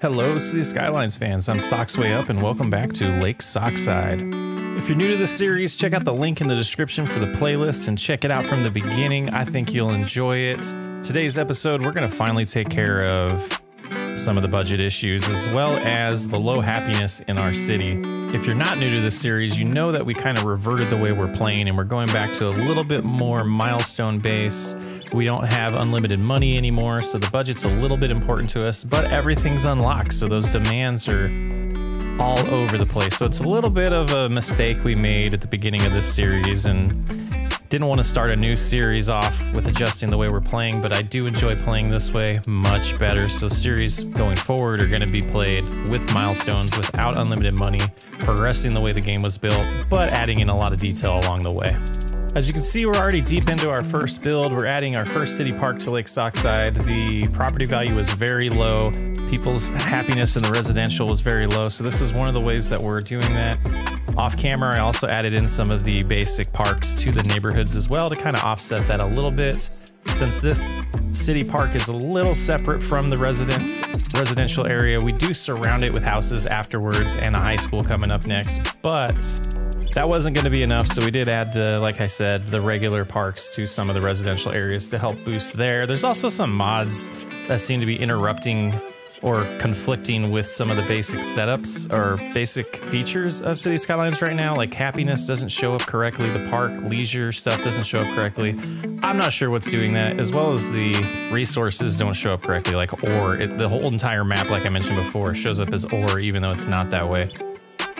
Hello, City Skylines fans. I'm Socksway Up, and welcome back to Lake Sockside. If you're new to this series, check out the link in the description for the playlist and check it out from the beginning. I think you'll enjoy it. Today's episode, we're going to finally take care of some of the budget issues as well as the low happiness in our city. If you're not new to this series, you know that we kind of reverted the way we're playing and we're going back to a little bit more milestone based. We don't have unlimited money anymore, so the budget's a little bit important to us, but everything's unlocked, so those demands are all over the place. So it's a little bit of a mistake we made at the beginning of this series and didn't want to start a new series off with adjusting the way we're playing, but I do enjoy playing this way much better. So series going forward are going to be played with milestones, without unlimited money, progressing the way the game was built, but adding in a lot of detail along the way. As you can see, we're already deep into our first build. We're adding our first city park to Lake Sockside. The property value was very low. People's happiness in the residential was very low. So this is one of the ways that we're doing that. Off camera, I also added in some of the basic parks to the neighborhoods as well to kind of offset that a little bit. Since this city park is a little separate from the residence residential area, we do surround it with houses afterwards and a high school coming up next, but that wasn't going to be enough, so we did add the, like I said, the regular parks to some of the residential areas to help boost there. There's also some mods that seem to be interrupting or conflicting with some of the basic setups or basic features of City Skylines right now. Like happiness doesn't show up correctly, the park leisure stuff doesn't show up correctly. I'm not sure what's doing that, as well as the resources don't show up correctly, like or It, the whole entire map, like I mentioned before, shows up as ore, even though it's not that way.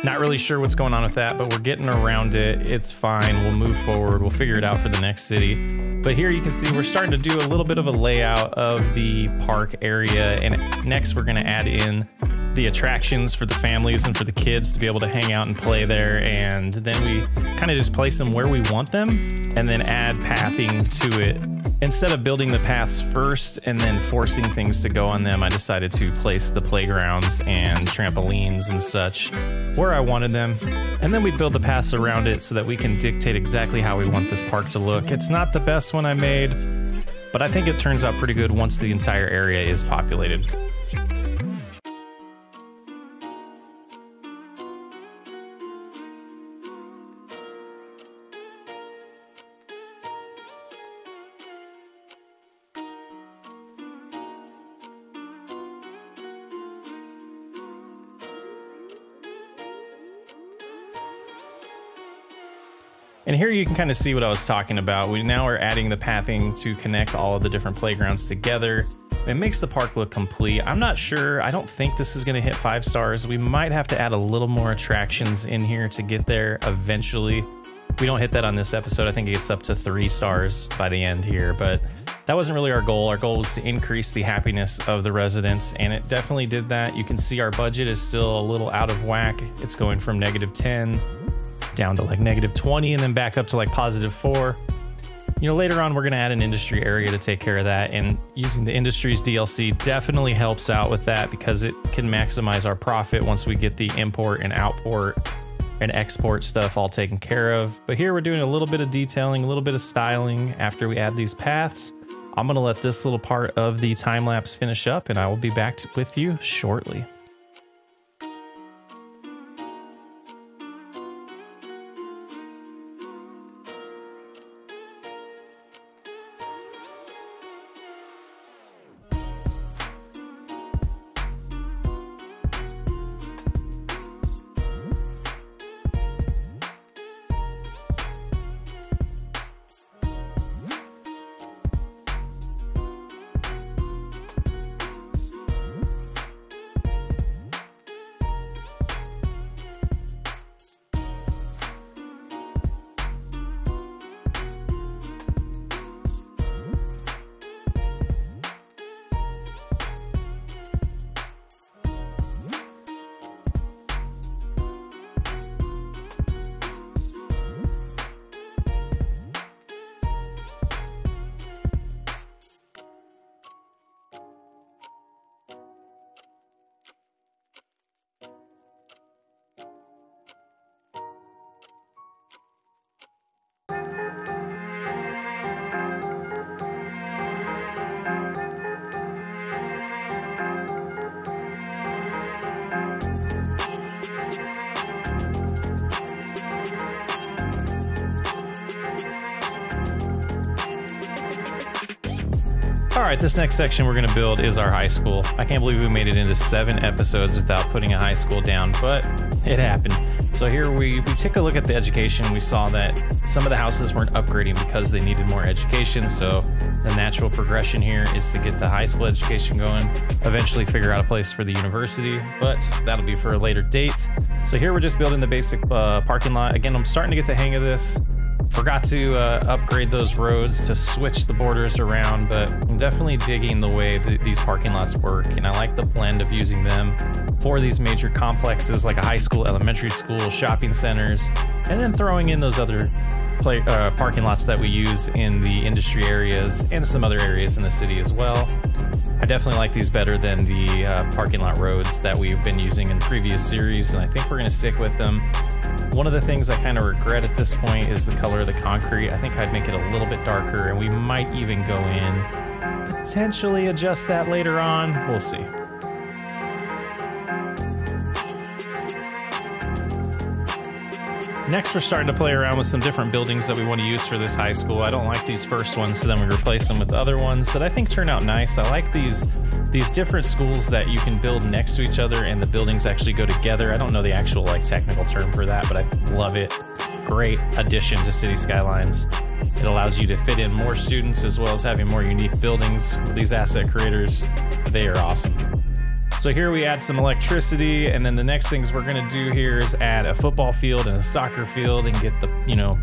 Not really sure what's going on with that, but we're getting around it. It's fine. We'll move forward. We'll figure it out for the next city. But here you can see we're starting to do a little bit of a layout of the park area. And next we're going to add in the attractions for the families and for the kids to be able to hang out and play there. And then we kind of just place them where we want them and then add pathing to it Instead of building the paths first and then forcing things to go on them, I decided to place the playgrounds and trampolines and such where I wanted them. And then we build the paths around it so that we can dictate exactly how we want this park to look. It's not the best one I made, but I think it turns out pretty good once the entire area is populated. And here you can kind of see what I was talking about. We now are adding the pathing to connect all of the different playgrounds together. It makes the park look complete. I'm not sure. I don't think this is going to hit five stars. We might have to add a little more attractions in here to get there eventually. We don't hit that on this episode. I think it gets up to three stars by the end here, but that wasn't really our goal. Our goal was to increase the happiness of the residents, and it definitely did that. You can see our budget is still a little out of whack. It's going from negative 10 down to like negative 20 and then back up to like positive 4. You know, later on, we're going to add an industry area to take care of that. And using the industries DLC definitely helps out with that because it can maximize our profit once we get the import and outport and export stuff all taken care of. But here we're doing a little bit of detailing, a little bit of styling after we add these paths. I'm going to let this little part of the time lapse finish up and I will be back with you shortly. All right, this next section we're gonna build is our high school. I can't believe we made it into seven episodes without putting a high school down, but it happened. So here we, we took a look at the education. We saw that some of the houses weren't upgrading because they needed more education. So the natural progression here is to get the high school education going, eventually figure out a place for the university, but that'll be for a later date. So here we're just building the basic uh, parking lot. Again, I'm starting to get the hang of this. Forgot to uh, upgrade those roads to switch the borders around, but I'm definitely digging the way that these parking lots work, and I like the blend of using them for these major complexes like a high school, elementary school, shopping centers, and then throwing in those other play, uh, parking lots that we use in the industry areas and some other areas in the city as well. I definitely like these better than the uh, parking lot roads that we've been using in previous series, and I think we're going to stick with them. One of the things I kind of regret at this point is the color of the concrete. I think I'd make it a little bit darker and we might even go in, potentially adjust that later on. We'll see. Next, we're starting to play around with some different buildings that we want to use for this high school. I don't like these first ones, so then we replace them with other ones that I think turn out nice. I like these these different schools that you can build next to each other and the buildings actually go together. I don't know the actual like technical term for that, but I love it. Great addition to City Skylines. It allows you to fit in more students as well as having more unique buildings. These asset creators, they are awesome. So here we add some electricity, and then the next things we're gonna do here is add a football field and a soccer field and get the, you know,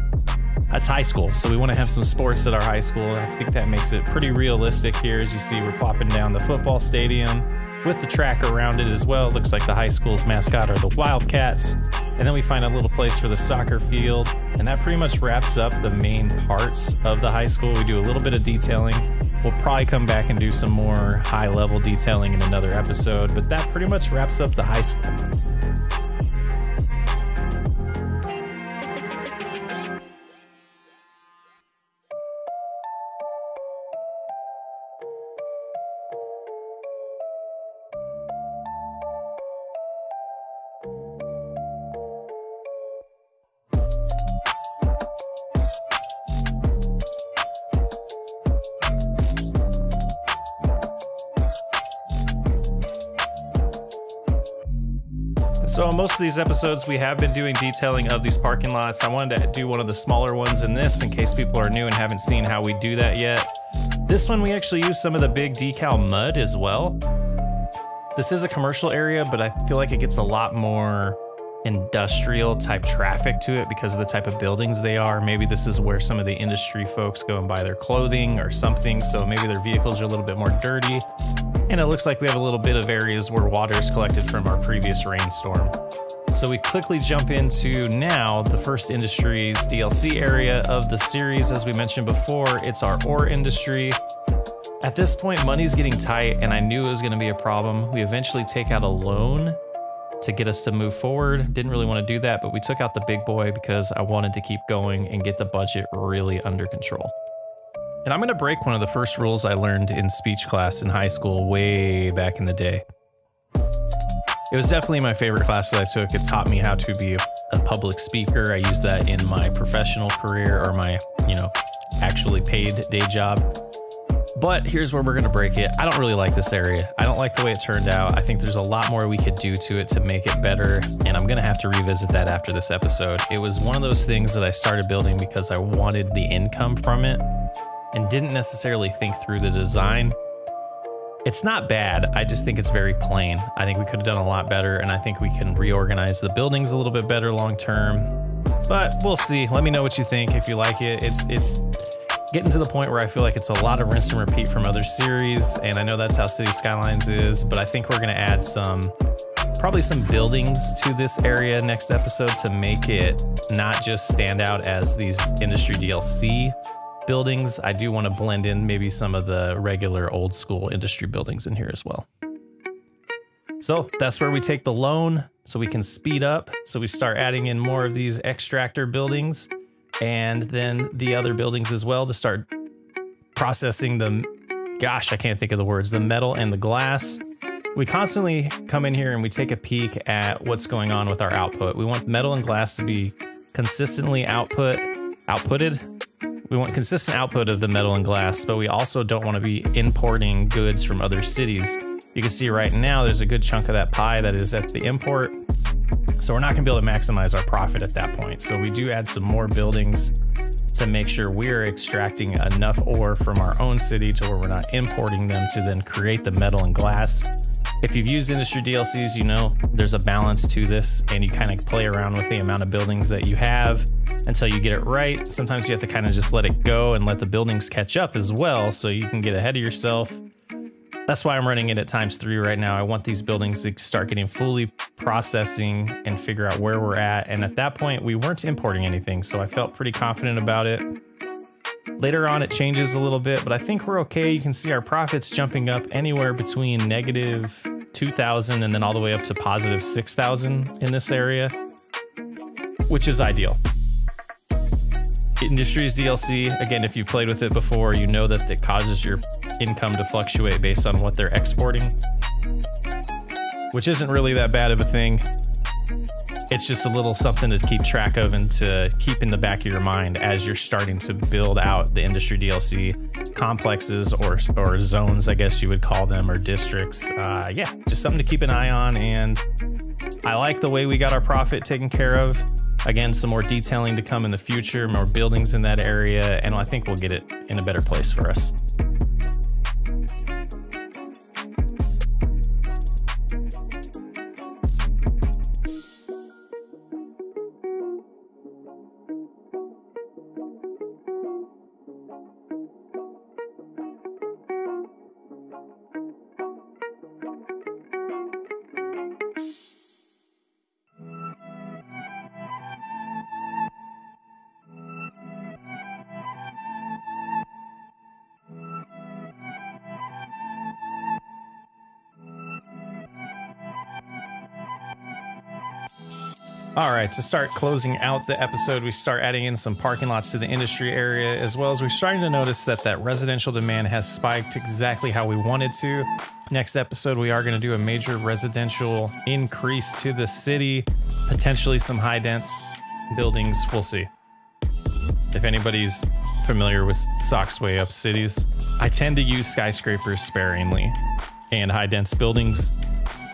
that's high school, so we want to have some sports at our high school. I think that makes it pretty realistic here. As you see, we're popping down the football stadium with the track around it as well. Looks like the high school's mascot are the Wildcats. And then we find a little place for the soccer field. And that pretty much wraps up the main parts of the high school. We do a little bit of detailing. We'll probably come back and do some more high level detailing in another episode, but that pretty much wraps up the high school. So on most of these episodes, we have been doing detailing of these parking lots. I wanted to do one of the smaller ones in this in case people are new and haven't seen how we do that yet. This one, we actually use some of the big decal mud as well. This is a commercial area, but I feel like it gets a lot more industrial type traffic to it because of the type of buildings they are. Maybe this is where some of the industry folks go and buy their clothing or something. So maybe their vehicles are a little bit more dirty. And it looks like we have a little bit of areas where water is collected from our previous rainstorm. So we quickly jump into now the first industries DLC area of the series. As we mentioned before, it's our ore industry. At this point, money's getting tight and I knew it was gonna be a problem. We eventually take out a loan to get us to move forward. Didn't really want to do that, but we took out the big boy because I wanted to keep going and get the budget really under control. And I'm going to break one of the first rules I learned in speech class in high school way back in the day. It was definitely my favorite class that I took. It taught me how to be a, public speaker. I use that in my professional career or my, you know, actually paid day job. But here's where we're gonna break it. I don't really like this area. I don't like the way it turned out. I think there's a lot more we could do to it to make it better, and I'm gonna have to revisit that after this episode. It was one of those things that I started building because I wanted the income from it and didn't necessarily think through the design. It's not bad, I just think it's very plain. I think we could have done a lot better, and I think we can reorganize the buildings a little bit better long term. But we'll see. Let me know what you think if you like it. It's it's getting to the point where I feel like it's a lot of rinse and repeat from other series, and I know that's how City Skylines is, but I think we're gonna add some, probably some buildings to this area next episode to make it not just stand out as these industry DLC buildings. I do want to blend in maybe some of the regular old school industry buildings in here as well. So that's where we take the loan so we can speed up. So we start adding in more of these extractor buildings and then the other buildings as well to start processing the, gosh, I can't think of the words, the metal and the glass. We constantly come in here and we take a peek at what's going on with our output. We want metal and glass to be consistently output, outputted. We want consistent output of the metal and glass, but we also don't want to be importing goods from other cities. You can see right now there's a good chunk of that pie that is at the import. So we're not going to be able to maximize our profit at that point. So we do add some more buildings to make sure we're extracting enough ore from our own city to where we're not importing them to then create the metal and glass if you've used industry DLCs, you know there's a balance to this and you kind of play around with the amount of buildings that you have until you get it right. Sometimes you have to kind of just let it go and let the buildings catch up as well so you can get ahead of yourself. That's why I'm running it at times three right now. I want these buildings to start getting fully processing and figure out where we're at. And at that point, we weren't importing anything, so I felt pretty confident about it. Later on, it changes a little bit, but I think we're okay. You can see our profits jumping up anywhere between negative 2,000 and then all the way up to positive 6,000 in this area, which is ideal. Industries DLC, again, if you've played with it before, you know that it causes your income to fluctuate based on what they're exporting, which isn't really that bad of a thing it's just a little something to keep track of and to keep in the back of your mind as you're starting to build out the industry DLC complexes or or zones, I guess you would call them, or districts. Uh, yeah, just something to keep an eye on. And I like the way we got our profit taken care of. Again, some more detailing to come in the future, more buildings in that area, and I think we'll get it in a better place for us. All right, to start closing out the episode, we start adding in some parking lots to the industry area, as well as we're starting to notice that that residential demand has spiked exactly how we wanted to. Next episode, we are going to do a major residential increase to the city, potentially some high dense buildings. We'll see. If anybody's familiar with Socks Way Up cities, I tend to use skyscrapers sparingly and high dense buildings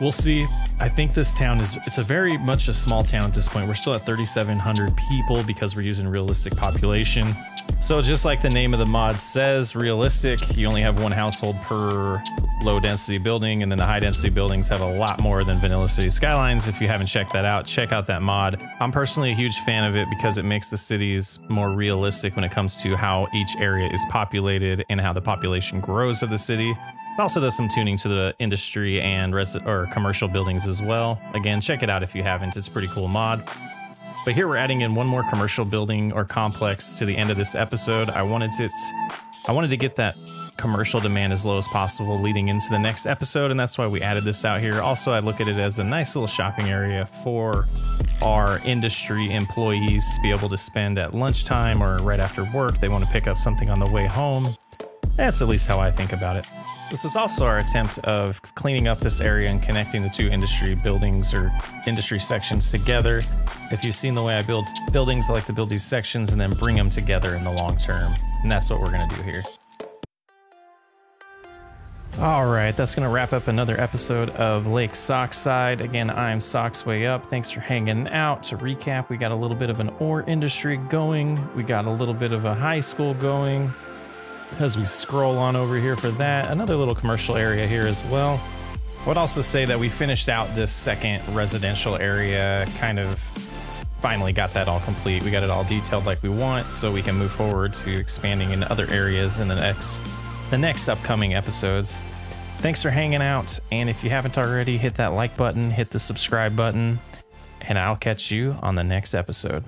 We'll see. I think this town is, it's a very much a small town at this point. We're still at 3,700 people because we're using realistic population. So just like the name of the mod says, realistic, you only have one household per low density building, and then the high density buildings have a lot more than Vanilla City Skylines. If you haven't checked that out, check out that mod. I'm personally a huge fan of it because it makes the cities more realistic when it comes to how each area is populated and how the population grows of the city. Also does some tuning to the industry and or commercial buildings as well. Again, check it out if you haven't. It's a pretty cool mod. But here we're adding in one more commercial building or complex to the end of this episode. I wanted to I wanted to get that commercial demand as low as possible leading into the next episode, and that's why we added this out here. Also, I look at it as a nice little shopping area for our industry employees to be able to spend at lunchtime or right after work. They want to pick up something on the way home. That's at least how I think about it. This is also our attempt of cleaning up this area and connecting the two industry buildings or industry sections together. If you've seen the way I build buildings, I like to build these sections and then bring them together in the long term. And that's what we're gonna do here. All right, that's going to wrap up another episode of Lake Sockside. Again, I'm Socks Way Up. Thanks for hanging out. To recap, we got a little bit of an ore industry going. We got a little bit of a high school going as we scroll on over here for that. Another little commercial area here as well. I would also say that we finished out this second residential area, kind of finally got that all complete. We got it all detailed like we want, so we can move forward to expanding in other areas in the next the next upcoming episodes. Thanks for hanging out, and if you haven't already, hit that like button, hit the subscribe button, and I'll catch you on the next episode.